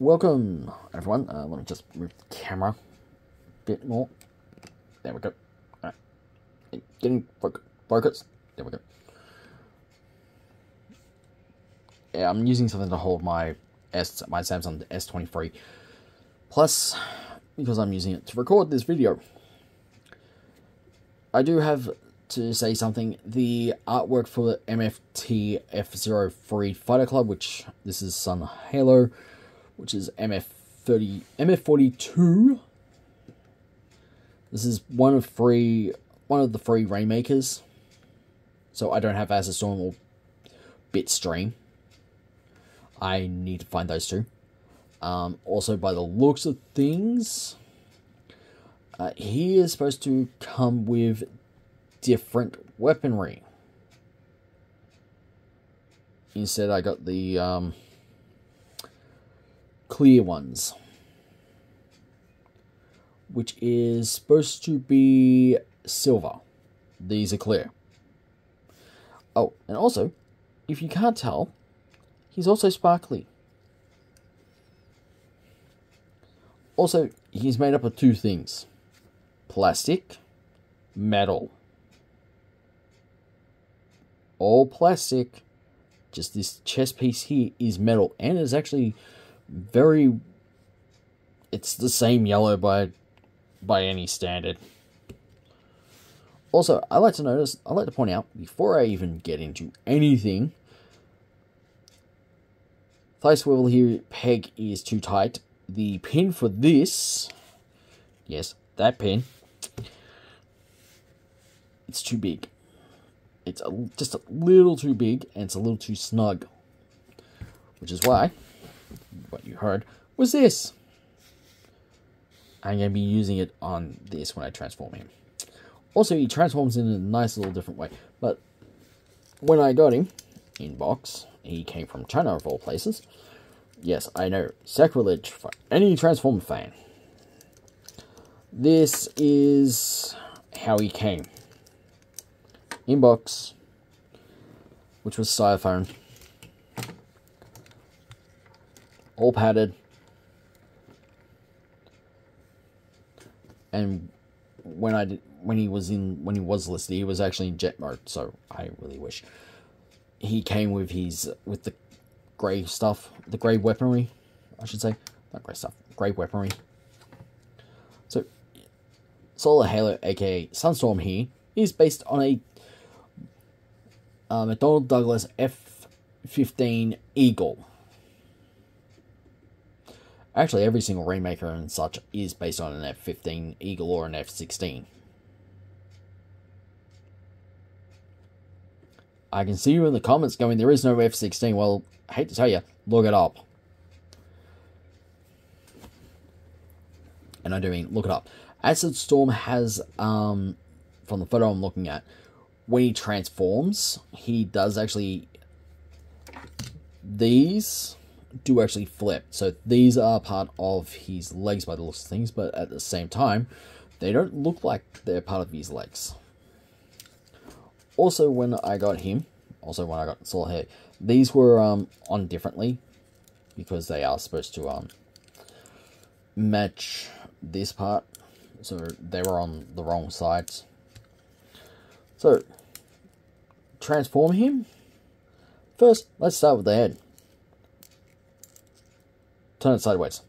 Welcome, everyone. Uh, let me just move the camera a bit more. There we go. Alright. Getting focus. There we go. Yeah, I'm using something to hold my S my Samsung S23 Plus because I'm using it to record this video. I do have to say something. The artwork for the MFT F03 Fighter Club, which this is Sun Halo, which is MF30 MF42. This is one of three one of the three Rainmakers. So I don't have Acid Storm or Bitstream. I need to find those two. Um, also, by the looks of things, uh, he is supposed to come with different weaponry. Instead, I got the um, clear ones, which is supposed to be silver. These are clear. Oh, and also, if you can't tell, he's also sparkly. Also, he's made up of two things plastic, metal. All plastic. Just this chest piece here is metal and it's actually very it's the same yellow by by any standard. Also, I like to notice, I like to point out before I even get into anything, thigh swivel here peg is too tight. The pin for this, yes, that pin, it's too big. It's a, just a little too big and it's a little too snug. Which is why, what you heard was this. I'm going to be using it on this when I transform him. Also, he transforms in a nice little different way. But when I got him in box, he came from China of all places. Yes, I know, sacrilege for any Transformer fan. This is how he came. Inbox, which was styrofoam. All padded. And when I did, when he was in when he was listed, he was actually in jet mode. So I really wish he came with his with the grey stuff, the grey weaponry, I should say, not grey stuff, grey weaponry. So Solar Halo, aka Sunstorm, here is based on a uh, McDonnell Douglas F15 Eagle. Actually, every single Rainmaker and such is based on an F15 Eagle or an F16. I can see you in the comments going, there is no F16. Well, I hate to tell you, look it up. And I do mean, look it up. Acid Storm has, um, from the photo I'm looking at, when he transforms, he does actually, these do actually flip. So these are part of his legs by the looks of things, but at the same time, they don't look like they're part of his legs. Also, when I got him, also when I got Solar Halo, these were um, on differently because they are supposed to um, match this part. So they were on the wrong sides. So, transform him. First, let's start with the head. Turn it sideways.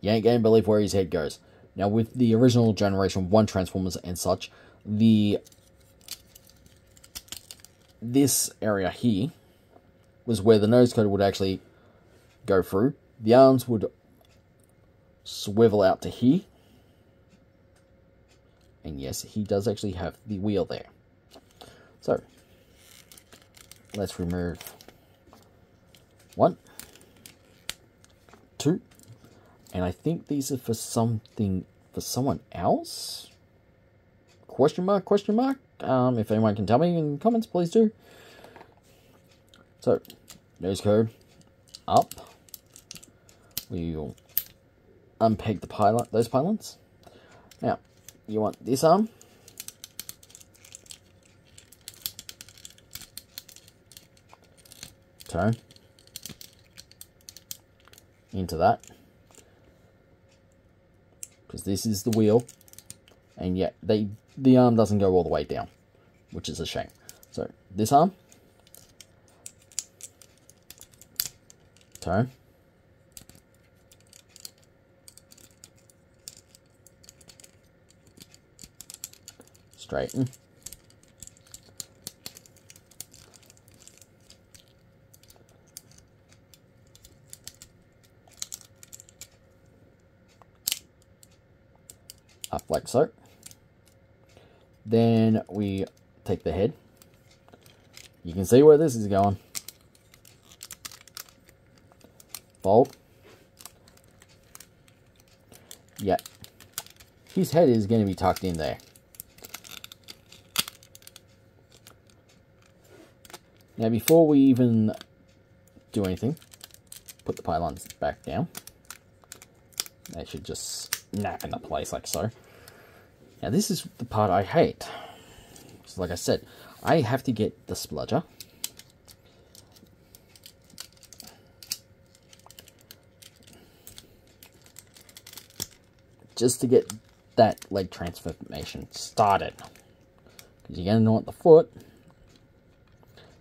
You ain't gonna believe where his head goes. Now, with the original Generation 1 Transformers and such, the this area here was where the nose cone would actually go through. The arms would swivel out to here. And yes, he does actually have the wheel there. So, let's remove one, two, and I think these are for something, for someone else? Question mark, question mark? Um, if anyone can tell me in the comments, please do. So, nose cone up. We'll unpeg the pilot, those pylons. Now, you want this arm. Turn. Into that. Because this is the wheel. And yet they the arm doesn't go all the way down. Which is a shame. So this arm. Turn. Straighten. Like so. Then we take the head. You can see where this is going. Fold. Yeah. His head is going to be tucked in there. Now before we even do anything, put the pylons back down. They should just snap into place like so. Now this is the part I hate. So like I said, I have to get the spudger. Just to get that leg transformation started. Because you're going to want the foot.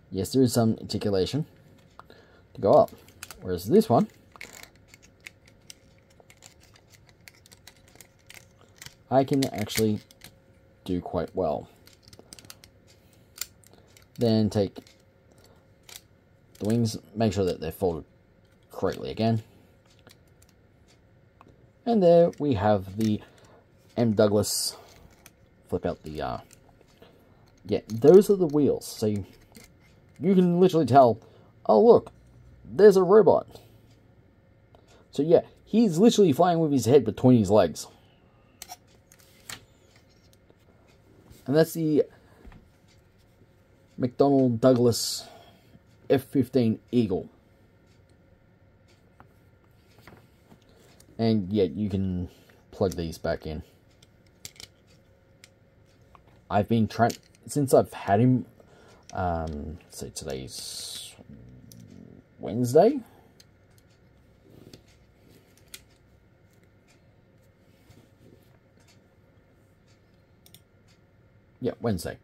Yes, there is some articulation to go up. Whereas this one, I can actually do quite well. Then take the wings, make sure that they're folded correctly again. And there we have the M. Douglas flip out the, uh, yeah, those are the wheels. So you, you can literally tell, oh look, there's a robot. So yeah, he's literally flying with his head between his legs. And that's the McDonnell Douglas F-15 Eagle. And yeah, you can plug these back in. I've been trying, since I've had him, um, so today's Wednesday. Yeah, Wednesday.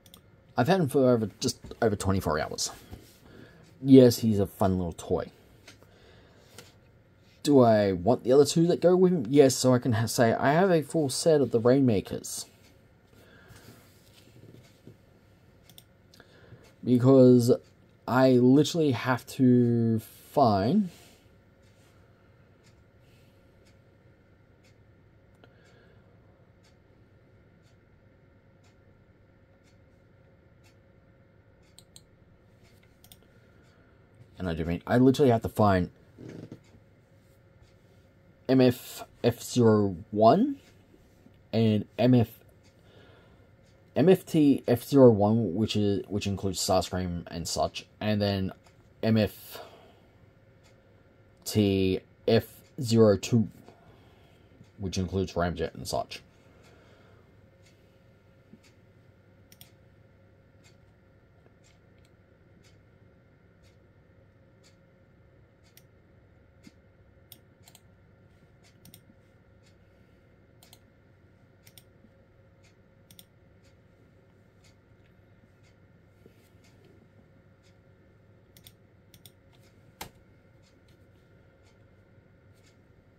I've had him for over just over 24 hours. Yes, he's a fun little toy. Do I want the other two that go with him? Yes, so I can say I have a full set of the Rainmakers. Because I literally have to find do mean I literally have to find MF F01 and MF MFT F01 which is which includes Starscream and such and then MFT F02 which includes Ramjet and such.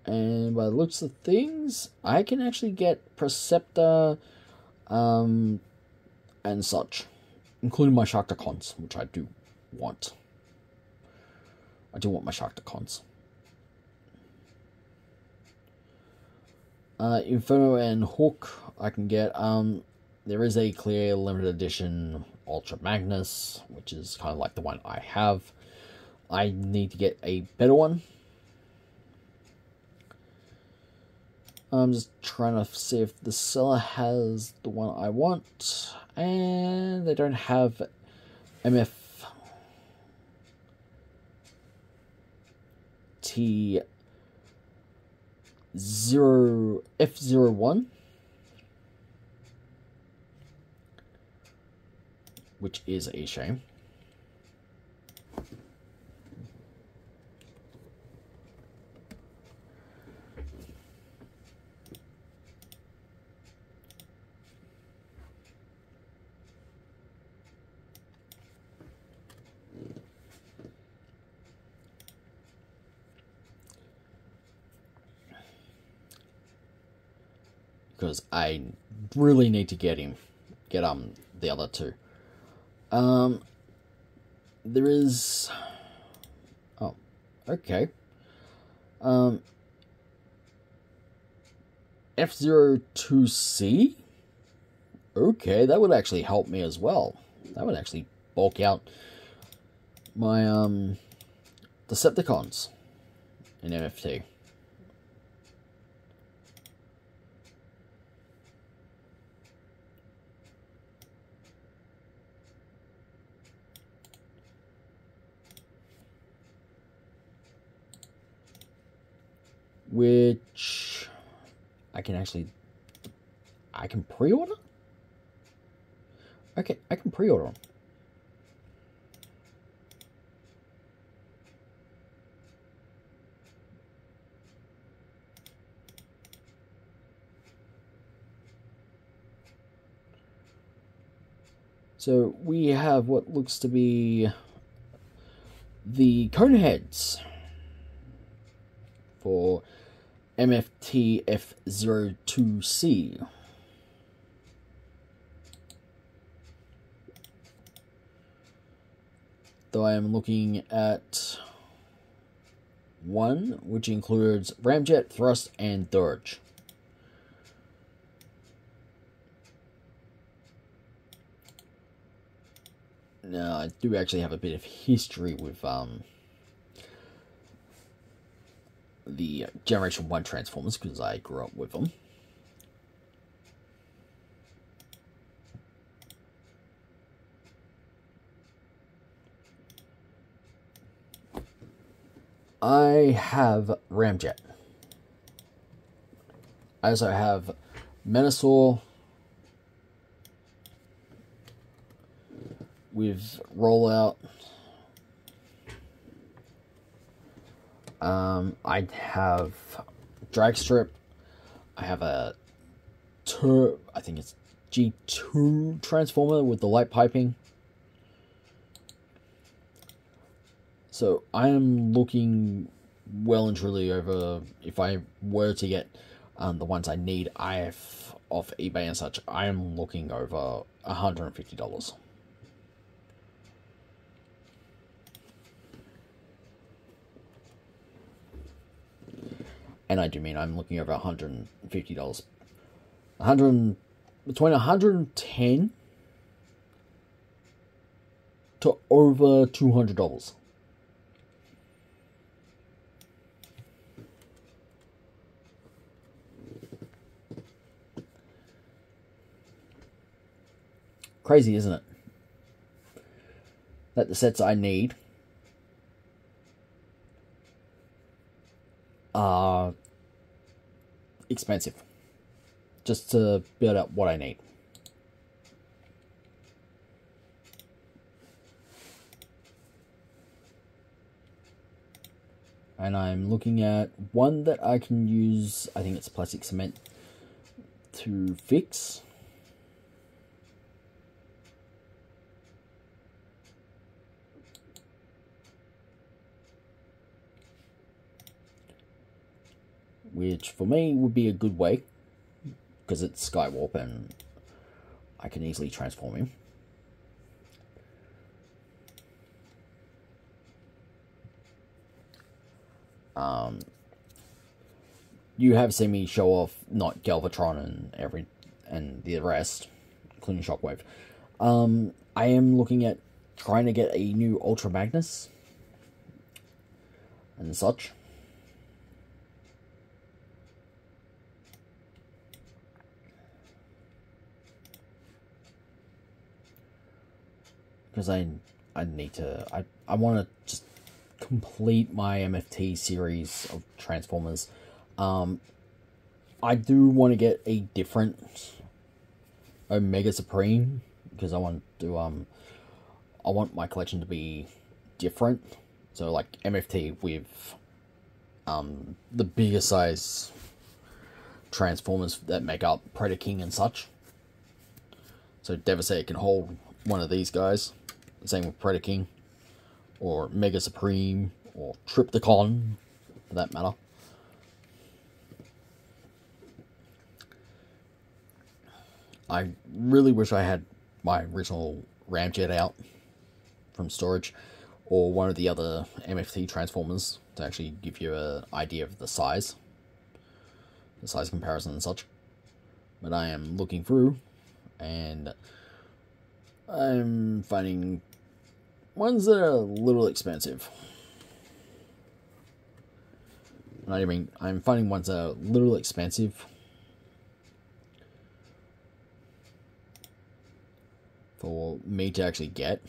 And by the looks of things, I can actually get Perceptor um, and such, including my Sharkticons, which I do want. I do want my Sharkticons. Uh, Inferno and Hook, I can get. Um, there is a clear limited edition Ultra Magnus, which is kind of like the one I have. I need to get a better one I'm just trying to see if the seller has the one I want. And they don't have MF T zero F zero one, which is a shame. Because I really need to get him, get um the other two. Um, there is. Oh, okay. Um, F zero two C. Okay, that would actually help me as well. That would actually bulk out my um Decepticons in MFT. Which I can actually I can pre-order? Okay, I can pre-order them. So we have what looks to be the Coneheads for MFTF02C. Though I am looking at one, which includes Ramjet, Thrust, and Dirge. Now, I do actually have a bit of history with um, the Generation 1 Transformers because I grew up with them. I have Ramjet. As I also have Menasor with rollout. Um, I have Dragstrip. I have a tur I think it's G2 transformer with the light piping. So I am looking well and truly over if I were to get um, the ones I need IF off eBay and such, I am looking over $150. And I do mean I'm looking over $150. 100 between 110 to over $200. Crazy, isn't it? That the sets I need are expensive. Just to build up what I need. And I'm looking at one that I can use, I think it's plastic cement, to fix. Which for me would be a good way because it's Skywarp and I can easily transform him. Um, you have seen me show off not Galvatron and every and the rest, including Shockwave. Um, I am looking at trying to get a new Ultra Magnus and such. Because I I need to I I want to just complete my MFT series of Transformers. Um, I do want to get a different Omega Supreme because I want to um I want my collection to be different. So like MFT with um the bigger size Transformers that make up Predaking and such. So Devastator can hold one of these guys. Same with Predaking, or Mega Supreme, or Trypticon, for that matter. I really wish I had my original ramjet out from storage or one of the other MFT transformers to actually give you an idea of the size, the size comparison and such. But I am looking through and I'm finding ones that are a little expensive. I mean, I'm finding ones that are a little expensive for me to actually get.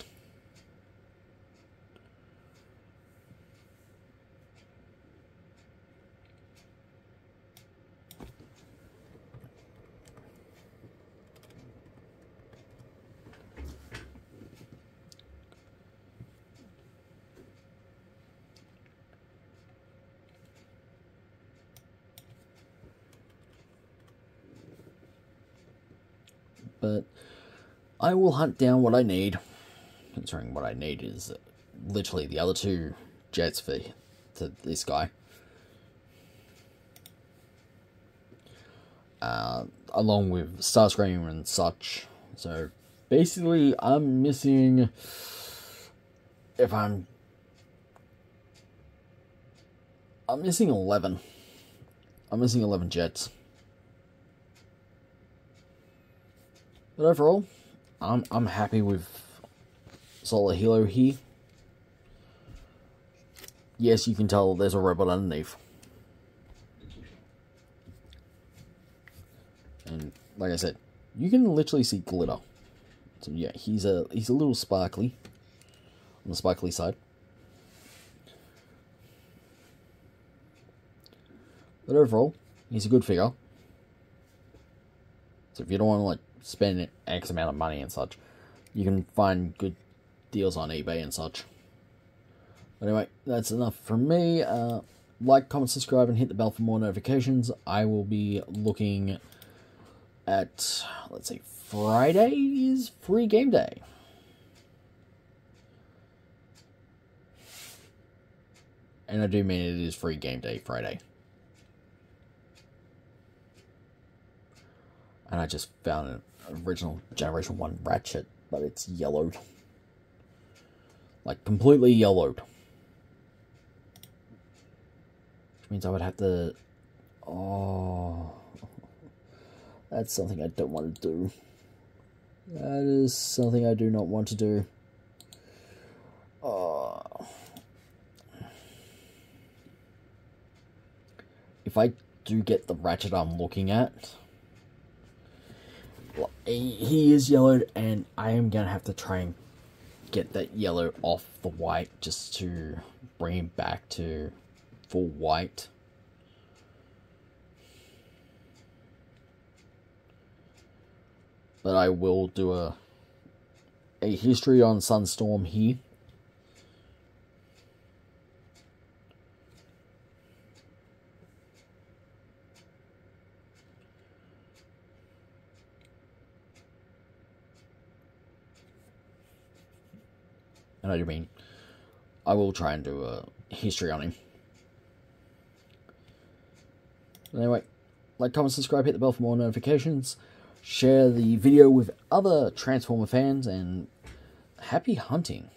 But I will hunt down what I need. Considering what I need is literally the other two jets for to this guy. Uh, along with Starscream and such. So basically, I'm missing. If I'm. I'm missing 11. I'm missing 11 jets. But overall, I'm I'm happy with Solar Halo here. Yes, you can tell there's a robot underneath. And like I said, you can literally see glitter. So yeah, he's a he's a little sparkly on the sparkly side. But overall, he's a good figure. So if you don't want to like spend X amount of money and such. You can find good deals on eBay and such. But anyway, that's enough from me. Uh, like, comment, subscribe, and hit the bell for more notifications. I will be looking at, let's see, Friday is free game day. And I do mean it is free game day Friday. And I just found an original Generation 1 Ratchet, but it's yellowed. Like, completely yellowed. Which means I would have to... Oh... That's something I don't want to do. That is something I do not want to do. Oh... If I do get the Ratchet I'm looking at he is yellowed and I am gonna have to try and get that yellow off the white just to bring him back to full white. But I will do a a history on Sunstorm here. You mean. I will try and do a history on him. Anyway, like, comment, subscribe, hit the bell for more notifications. Share the video with other Transformer fans, and happy hunting.